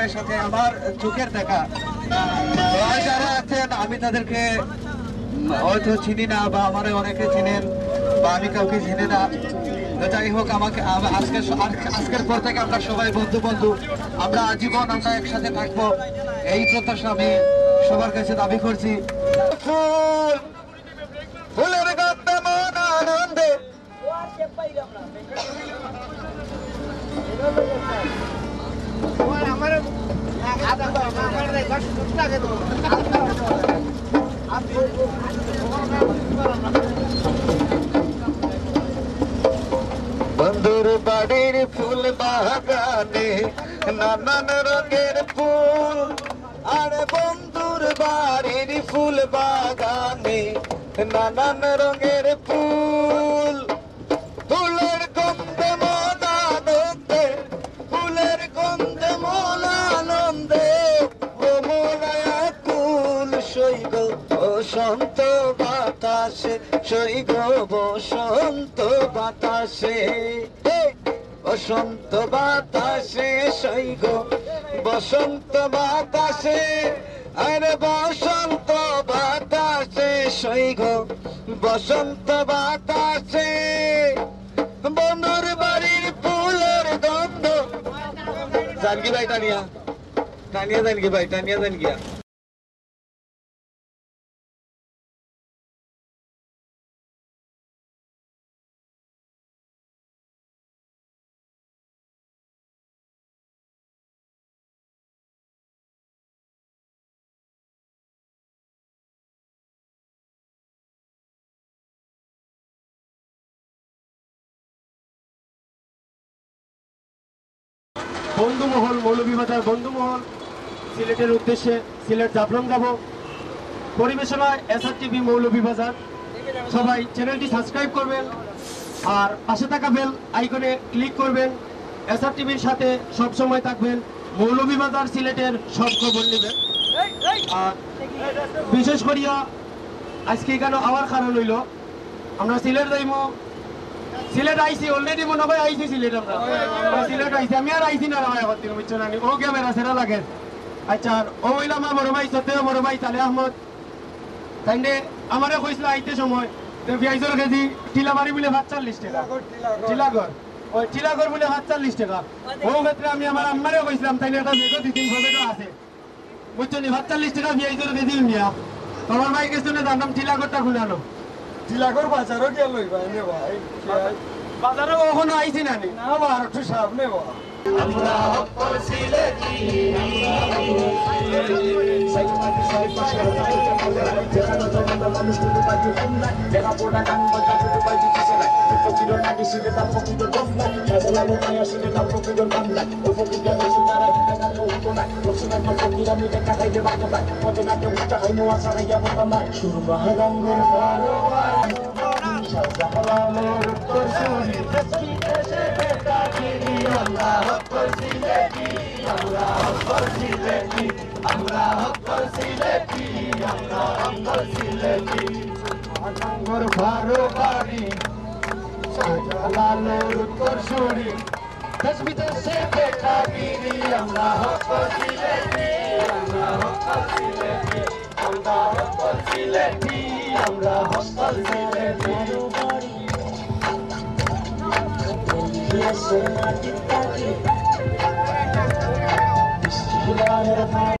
সবাইয়ের সাথে আমার চোখের দেখা। যারা আছেন, আমি তাদেরকে হয়তো চিনি না বা আমার অনেকে চিনেন বা আমি কাউকে চিনি না। যাই হোক, আমাকে আজকে আজকের পর থেকে আমরা সবাই বন্ধু বন্ধু আমরা আজীবন আমরা একসাথে থাকব। এই প্রত্যাশা আমি সবার কাছে দাবি করছি। ফুল ফুলের গন্ধে আনন্দে। বন্ধুর বাড়ির ফুল বাগানে নানান রঙের ফুল। আর বন্ধুর বাড়ির ফুল বাগানে নানান রঙের ফুল। বসন্ত বাতাসে, সৈগ বসন্ত বাতাসে। বসন্ত বাতাসে, সৈগ বসন্ত বাতাসে, আরে বসন্ত বাতাসে, সৈগ বসন্ত বাতাসে। বন্ধুর বাড়ির ফুলের গন্ধ। জানকি ভাই, টানিয়া। টানিয়া জানকি ভাই, টানিয়া জানকিয়া বন্ধুমহল, মৌলভীবাজার বন্ধুমহল। সিলেটের উদ্দেশ্যে সিলেট জাফলং যাব। পরিবেশনায় এসআর টিভি মৌলভীবাজার। সবাই চ্যানেলটি সাবস্ক্রাইব করবেন। আর পাশে থাকা বেল আইকনে ক্লিক করবেন। এসআর টিভির সাথে সব সময় থাকবেন। মৌলভীবাজার সিলেটের সব খবর নেবেন। আর বিশেষ করিয়া আজকে এখানে আওয়ার কারণ হইল আমরা সিলেট যাইব সিলেট আইছি অলরেডি মনে হয় আইছি সিলেট আমরা সিলেট আইছি আমি আর আইছি না রামায় করতে বুঝছ না? ও ক্যামেরা সেরা লাগে? আচ্ছা ও হইল আমার বড় ভাই সত্যি বড় ভাই তালে আহমদ। তাইনে আমারে কইছিল আইতে সময়। তো পেঁয়াজের কেজি টিলাবাড়ি বলে ভাত চল্লিশ টাকা টিলাগর ওই টিলাগর বলে ভাত চল্লিশ টাকা। ও ক্ষেত্রে আমি আমার আম্মারে কইছিলাম তাইনে একটা বেগো দুই তিন ভবেটো আছে। বুঝছ নি? ভাত চল্লিশ টাকা পেঁয়াজের কেজি নিয়া তোমার ভাই গেছিল না টিলাগরটা খুলানো টিলাগর বাজারও গিয়ে লইবা এনে ভাই বাজারে কখনো আইছি না নি? না বারোটা সামনে বা ভারো। বাড়ি সাজালালোর উত্তর সুরি দেশ বিদেশে বেটা গিরি আমরা হকর সিলেটি আমরা হকর সিলেটি আমরা হকর সিলেটি আমরা হকর সিলেটি Yes, sir.